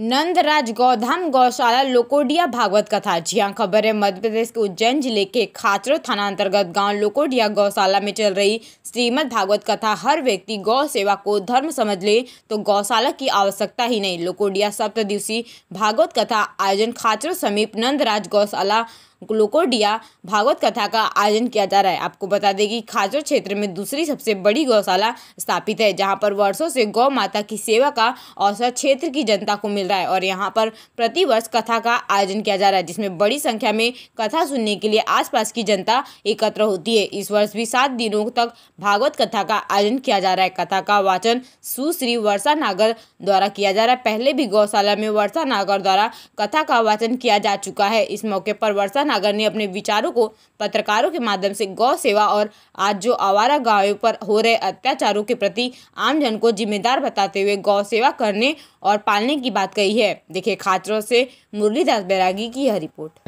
नंदराज गौधाम गौशाला लोकोडिया भागवत कथा। जी हाँ खबर है मध्य प्रदेश के उज्जैन ज़िले के खाचरो थाना अंतर्गत गाँव लोकोडिया गौशाला में चल रही श्रीमद भागवत कथा। हर व्यक्ति गौ सेवा को धर्म समझ ले तो गौशाला की आवश्यकता ही नहीं। लोकोडिया सप्त दिवसीय भागवत कथा आयोजन खाचरो समीप नंदराज गौशाला ग्लूकोडिया भागवत कथा का आयोजन किया जा रहा है। आपको बता दें कि खाजर क्षेत्र में दूसरी सबसे बड़ी गौशाला स्थापित है, जहाँ पर वर्षों से गौ माता की सेवा का अवसर क्षेत्र की जनता को मिल रहा है और यहाँ पर प्रति वर्ष कथा का आयोजन किया जा रहा है, जिसमें बड़ी संख्या में कथा सुनने के लिए आसपास की जनता एकत्र होती है। इस वर्ष भी सात दिनों तक भागवत कथा का आयोजन किया जा रहा है। कथा का वाचन सुश्री वर्षा नागर द्वारा किया जा रहा है। पहले भी गौशाला में वर्षा नागर द्वारा कथा का वाचन किया जा चुका है। इस मौके पर वर्षा नागर ने अपने विचारों को पत्रकारों के माध्यम से गौ सेवा और आज जो आवारा गायों पर हो रहे अत्याचारों के प्रति आमजन को जिम्मेदार बताते हुए गौ सेवा करने और पालने की बात कही है। देखिए खाचरों से मुरलीदास बैरागी की यह रिपोर्ट।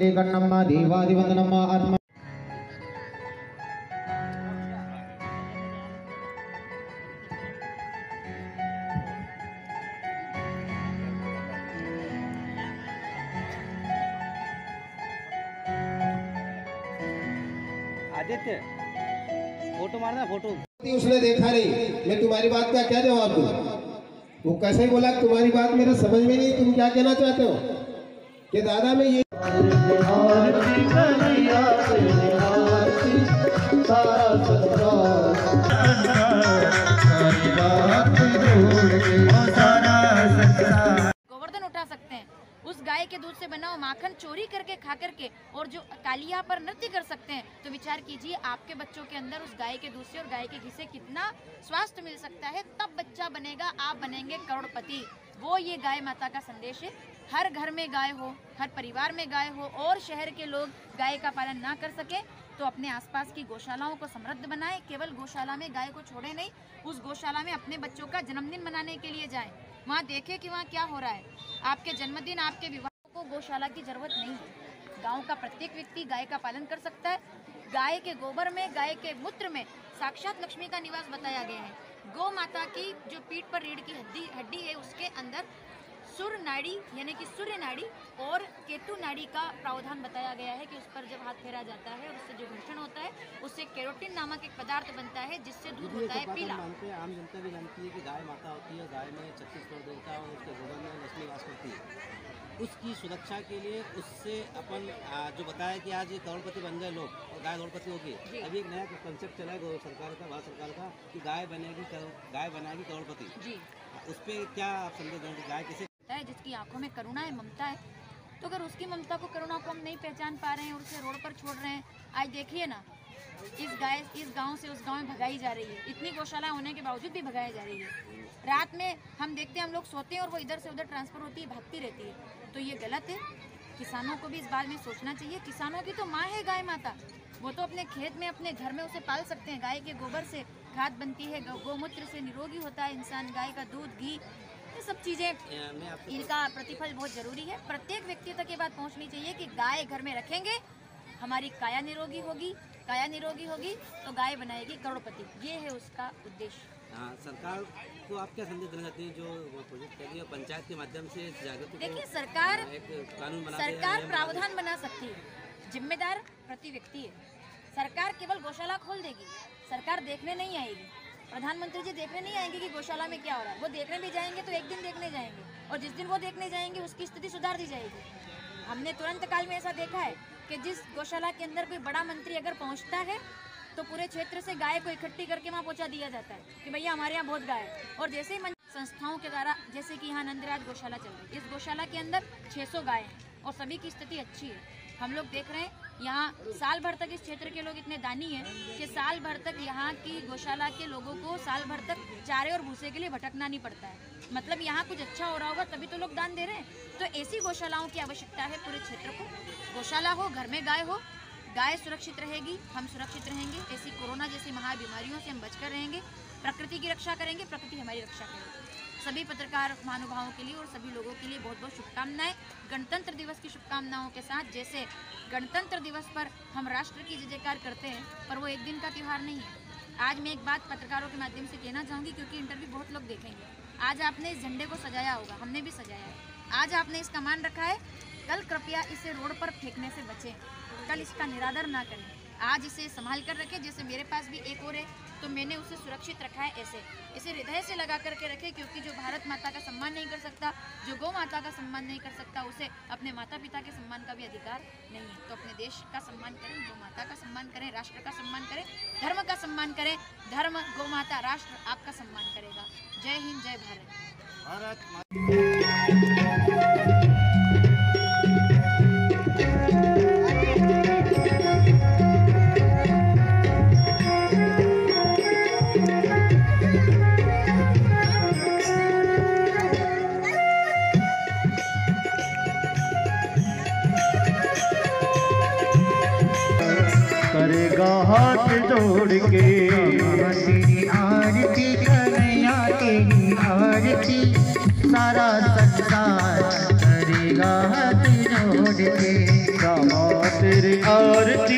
आदित्य फ़ोटो मारना फ़ोटो। उसने देखा नहीं। मैं तुम्हारी बात का क्या जवाब दूँ? वो कैसे बोला तुम्हारी बात मेरे समझ में नहीं? तुम क्या कहना चाहते हो? कि दादा मैं ये गाय के दूध से बना हुआ माखन चोरी करके खा करके और जो कालिया पर नृत्य कर सकते हैं तो विचार कीजिए आपके बच्चों के अंदर उस गाय के दूध से और गाय के घी से कितना स्वास्थ्य मिल सकता है, तब बच्चा बनेगा, आप बनेंगे करोड़पति। वो ये गाय माता का संदेश है। हर घर में गाय हो, हर परिवार में गाय हो और शहर के लोग गाय का पालन ना कर सके तो अपने आसपास की गौशालाओं को समृद्ध बनाएँ, केवल गौशाला में गाय को छोड़े नहीं, उस गौशाला में अपने बच्चों का जन्मदिन मनाने के लिए जाएँ। वहाँ देखें कि वहाँ क्या हो रहा है। आपके जन्मदिन, आपके विवाह गौशाला की ज़रूरत नहीं है। गाँव का प्रत्येक व्यक्ति गाय का पालन कर सकता है। गाय के गोबर में, गाय के मूत्र में साक्षात लक्ष्मी का निवास बताया गया है। गौ माता की जो पीठ पर रीढ़ की हड्डी हड्डी है, उसके अंदर सुर नाड़ी यानी कि सूर्य नाड़ी और केतु नाड़ी का प्रावधान बताया गया है कि उस पर जब हाथ फेरा जाता है और उससे जो घर्षण होता है उससे केरोटिन नामक एक पदार्थ बनता है जिससे दूध होता है पीला। मानते हैं आम जनता भी जानती है कि गाय माता होती है गाय में छत्तीस करोड़ देवता और उसके गोबर में लक्ष्मी वास करती है। उसकी सुरक्षा के लिए उससे अपन जो बताया कि आज करोड़पति बन गए लोग और गाय करोड़पति होगी अभी एक नया कंसेप्ट चला है सरकार का भारत सरकार का कि गाय बनेगी गाय बनाएगी करोड़पति। उस पर क्या आप देंगे गाय किसे होता है, जिसकी आँखों में करुणा है, ममता है। तो अगर उसकी ममता को करुणा को हम नहीं पहचान पा रहे हैं और उसे रोड पर छोड़ रहे हैं, आज देखिए ना, इस गाय, इस गाँव से उस गाँव में भगाई जा रही है। इतनी गौशाला होने के बावजूद भी भगाई जा रही है। रात में हम देखते हैं, हम लोग सोते हैं और वो इधर से उधर ट्रांसफ़र होती है, भागती रहती है। तो ये गलत है। किसानों को भी इस बारे में सोचना चाहिए। किसानों की तो माँ है गाय माता। वो तो अपने खेत में, अपने घर में उसे पाल सकते हैं। गाय के गोबर से खाद बनती है गौमूत्र से निरोगी होता है इंसान। गाय का दूध, घी ये सब चीज़ें इनका प्रतिफल बहुत ज़रूरी है। प्रत्येक व्यक्ति तक ये बात पहुंचनी चाहिए कि गाय घर में रखेंगे हमारी काया निरोगी होगी काया निरोगी होगी तो गाय बनाएगी करोड़पति। ये है उसका उद्देश्य। हाँ, सरकार को आप क्या संदेश देना चाहती हैं जो प्रोजेक्ट कर रही है पंचायत के माध्यम से इस जागृति को देखिए सरकार कानून बना सरकार प्रावधान बना सकती है। जिम्मेदार प्रति व्यक्ति है। सरकार केवल गौशाला खोल देगी सरकार देखने नहीं आएगी। प्रधानमंत्री जी देखने नहीं आएँगे कि गौशाला में क्या हो रहा है। वो देखने भी जाएँगे तो एक दिन देखने जाएँगे। और जिस दिन वो देखने जाएँगे, उसकी स्थिति सुधार दी जाएगी। हमने तुरंत काल में ऐसा देखा है कि जिस गौशाला के अंदर कोई बड़ा मंत्री अगर पहुँचता है तो पूरे क्षेत्र से गाय को इकट्ठी करके वहाँ पहुँचा दिया जाता है कि भैया, हमारे यहाँ बहुत गाय है। और जैसे ही संस्थाओं के द्वारा, जैसे कि यहाँ नंदराज गौशाला चल रही है, इस गौशाला के अंदर 600 गाय हैं और सभी की स्थिति अच्छी है। हम लोग देख रहे हैं यहाँ साल भर तक इस क्षेत्र के लोग इतने दानी हैं कि साल भर तक यहाँ की गौशाला के लोगों को साल भर तक चारे और भूसे के लिए भटकना नहीं पड़ता है। मतलब यहाँ कुछ अच्छा हो रहा होगा, तभी तो लोग दान दे रहे हैं। तो ऐसी गौशालाओं की आवश्यकता है पूरे क्षेत्र को। गौशाला हो, घर में गाय हो, गाय सुरक्षित रहेगी, हम सुरक्षित रहेंगे। ऐसी कोरोना जैसी महाबीमारियों से हम बचकर रहेंगे। प्रकृति की रक्षा करेंगे, प्रकृति हमारी रक्षा करेगी। सभी पत्रकार महानुभावों के लिए और सभी लोगों के लिए बहुत बहुत शुभकामनाएँ। गणतंत्र दिवस की शुभकामनाओं के साथ, जैसे गणतंत्र दिवस पर हम राष्ट्र की जय जयकार करते हैं, पर वो एक दिन का त्यौहार नहीं है। आज मैं एक बात पत्रकारों के माध्यम से कहना चाहूँगी, क्योंकि इंटरव्यू बहुत लोग देखेंगे। आज आपने इस झंडे को सजाया होगा, हमने भी सजाया है। आज आपने इसका मान रखा है, कल कृपया इसे रोड पर फेंकने से बचें, कल इसका निरादर ना करें। आज इसे संभाल कर रखें, जैसे मेरे पास भी एक और है तो मैंने उसे सुरक्षित रखा है ऐसे। इसे हृदय से लगा करके रखे क्योंकि जो भारत माता का सम्मान नहीं कर सकता, जो गौ माता का सम्मान नहीं कर सकता, उसे अपने माता पिता के सम्मान का भी अधिकार नहीं है। तो अपने देश का सम्मान करें, गौ माता का सम्मान करें, राष्ट्र का सम्मान करें, धर्म का सम्मान करें, धर्म, गौ माता, राष्ट्र आपका सम्मान करेगा। जय हिंद, जय भारत। भारत करेगा हाथ जोड़ के। तेरी आरती कन्हैया तेरी आरती सारा संसार करेगा हाथ जोड़ के। रामा तेरी आरती।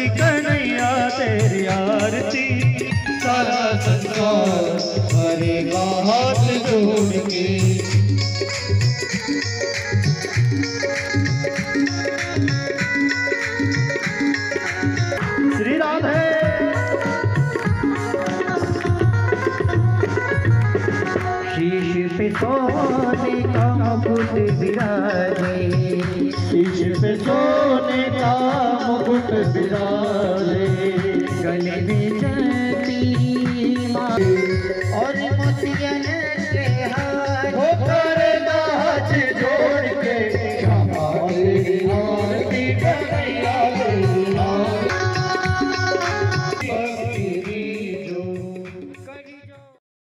विराजे